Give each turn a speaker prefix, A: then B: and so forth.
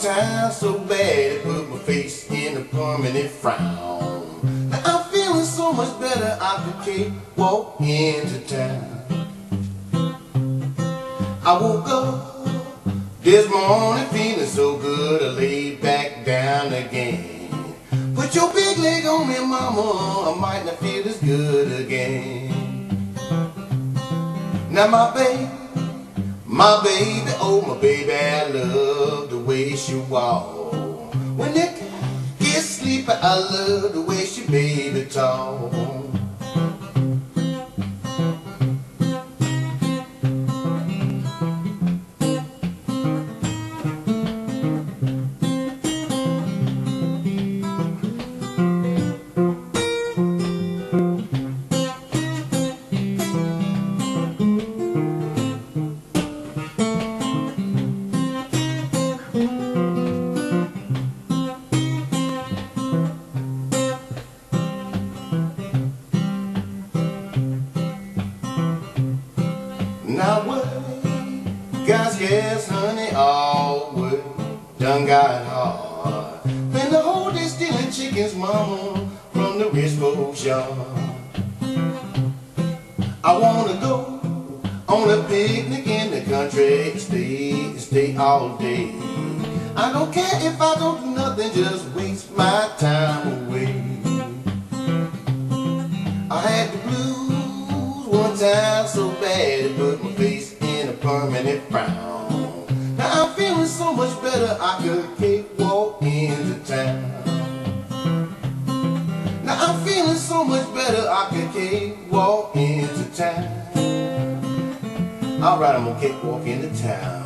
A: time so bad it put my face in a permanent frown. Now I'm feeling so much better I could keep walk into town. I woke up this morning feeling so good I laid back down again. Put your big leg on me, mama, I might not feel as good again. Now my baby, my baby, oh my baby, I love the way she walk. When it gets sleepy, I love the way she baby talk. Now what? Guys, yes, honey, all done got hard. Been the whole day stealing chickens, mama, from the rich folks' yard. I wanna go on a picnic in the country, stay, stay all day. I don't care if I don't do nothing, just waste my time away. I had the blues time so bad put my face in a permanent frown. Now I'm feeling so much better I could cakewalk into town. Now I'm feeling so much better I could cakewalk into town. Alright, I'm gonna cakewalk into town.